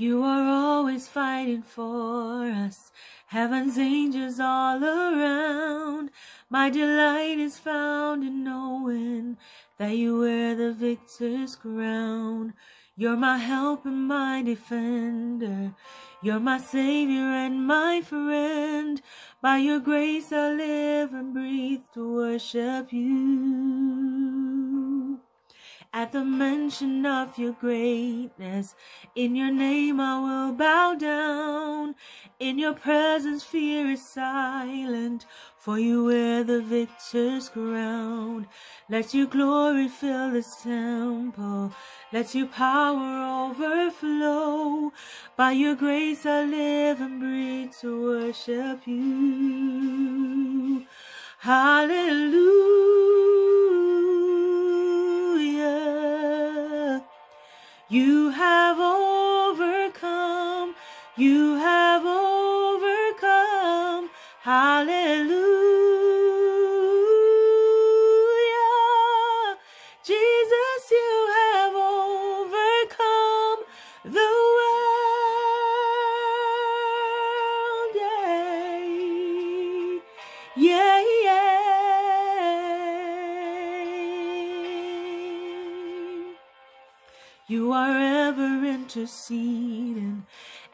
You are always fighting for us. Heaven's angels all around. My delight is found in knowing that you wear the victor's crown. You're my help and my defender. You're my savior and my friend. By your grace I live and breathe to worship you. At the mention of your greatness, in your name I will bow down. In your presence fear is silent, for you wear the victor's crown. Let your glory fill this temple. Let your power overflow. By your grace I live and breathe to worship you. Hallelujah. You have overcome. You have overcome. Hallelujah. Interceding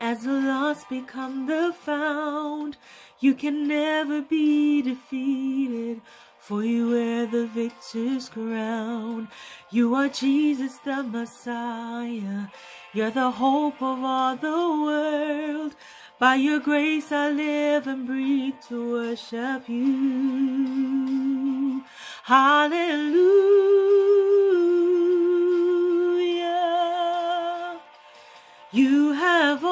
as the lost become the found. You can never be defeated, for you wear the victor's crown. You are Jesus the Messiah. You're the hope of all the world. By your grace I live and breathe to worship you. Hallelujah. You have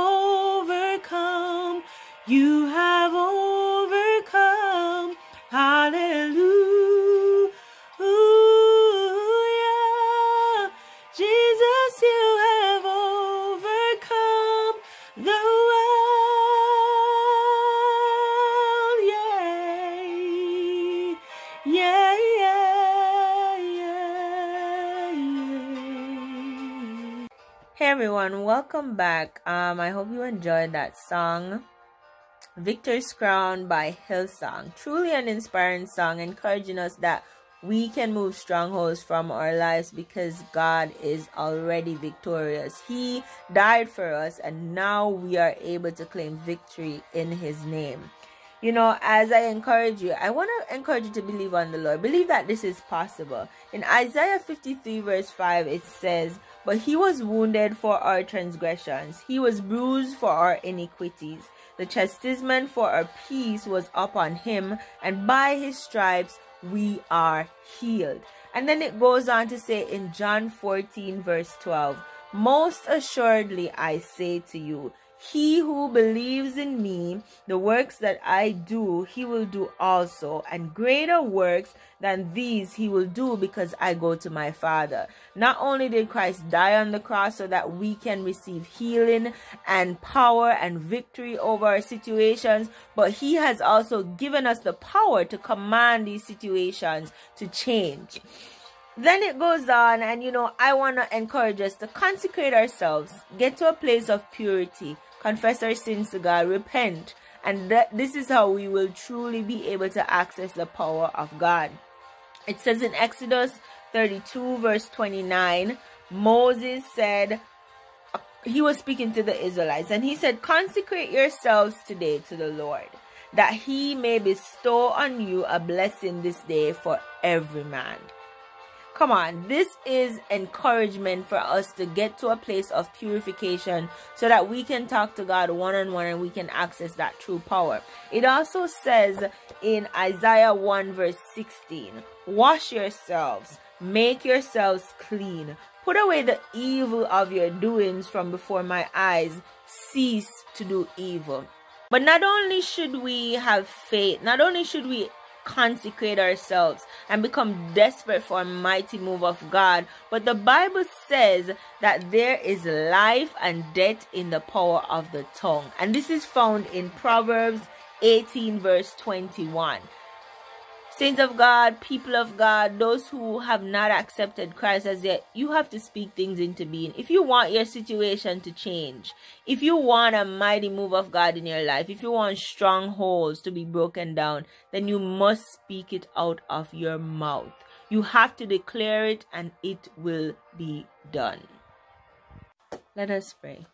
Hey everyone, welcome back. Um, I hope you enjoyed that song. Victor's Crown by Hillsong. Truly an inspiring song, encouraging us that we can move strongholds from our lives because God is already victorious. He died for us, and now we are able to claim victory in His name. You know, as I encourage you, I want to encourage you to believe on the Lord. Believe that this is possible. In Isaiah 53, verse 5, it says, But he was wounded for our transgressions, he was bruised for our iniquities. The chastisement for our peace was upon him, and by his stripes we are healed. And then it goes on to say in John 14, verse 12, Most assuredly I say to you, he who believes in me, the works that I do, he will do also, and greater works than these he will do because I go to my Father. Not only did Christ die on the cross so that we can receive healing and power and victory over our situations, but he has also given us the power to command these situations to change. Then it goes on, and you know, I want to encourage us to consecrate ourselves, get to a place of purity, confess our sins to God, repent, and that this is how we will truly be able to access the power of God. It says in Exodus 32, verse 29, Moses said, he was speaking to the Israelites, and he said, Consecrate yourselves today to the Lord, that he may bestow on you a blessing this day for every man. Come on, this is encouragement for us to get to a place of purification so that we can talk to God one on one and we can access that true power. It also says in Isaiah 1 verse 16, Wash yourselves, make yourselves clean, put away the evil of your doings from before my eyes, cease to do evil. But not only should we have faith, not only should we consecrate ourselves and become desperate for a mighty move of God. But the Bible says that there is life and death in the power of the tongue. And this is found in Proverbs 18, verse 21. Saints of God, people of God, those who have not accepted Christ as yet, you have to speak things into being. If you want your situation to change, if you want a mighty move of God in your life, if you want strongholds to be broken down, then you must speak it out of your mouth. You have to declare it and it will be done. Let us pray.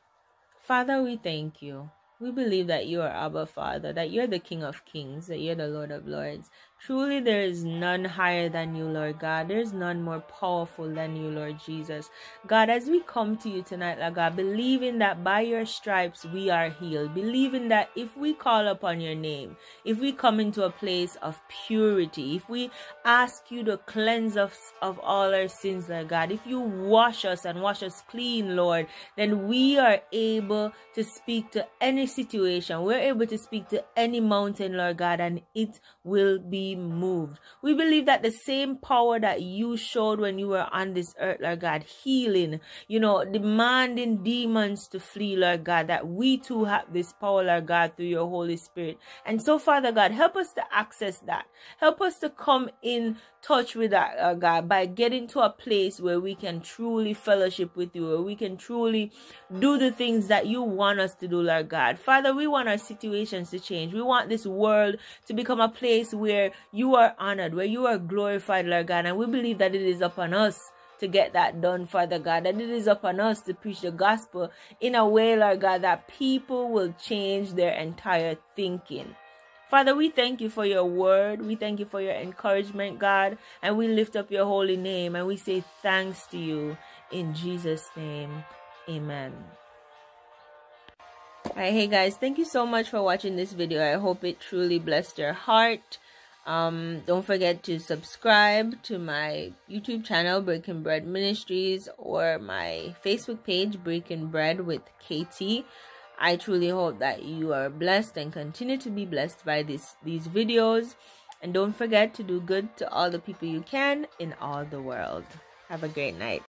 Father, we thank you. We believe that you are Abba Father, that you're the King of Kings, that you're the Lord of Lords. Truly, there is none higher than you, Lord God. There's none more powerful than you, Lord Jesus. God, as we come to you tonight, Lord God, believing that by your stripes we are healed, believing that if we call upon your name, if we come into a place of purity, if we ask you to cleanse us of all our sins, Lord God, if you wash us and wash us clean, Lord, then we are able to speak to any situation. We're able to speak to any mountain, Lord God, and it will be moved. We believe that the same power that you showed when you were on this earth, Lord God, healing, you know, demanding demons to flee, Lord God, that we too have this power, Lord God, through your Holy Spirit. And so, Father God, help us to access that. Help us to come in touch with that, uh, God, by getting to a place where we can truly fellowship with you, where we can truly do the things that you want us to do, Lord God. Father, we want our situations to change. We want this world to become a place where you are honored, where you are glorified, Lord God. And we believe that it is upon us to get that done, Father God. And it is upon us to preach the gospel in a way, Lord God, that people will change their entire thinking. Father, we thank you for your word. We thank you for your encouragement, God. And we lift up your holy name and we say thanks to you in Jesus' name. Amen. Alright, hey guys, thank you so much for watching this video. I hope it truly blessed your heart. Um, don't forget to subscribe to my YouTube channel, Breaking Bread Ministries, or my Facebook page, Breaking Bread with KT. I truly hope that you are blessed and continue to be blessed by this these videos. And don't forget to do good to all the people you can in all the world. Have a great night.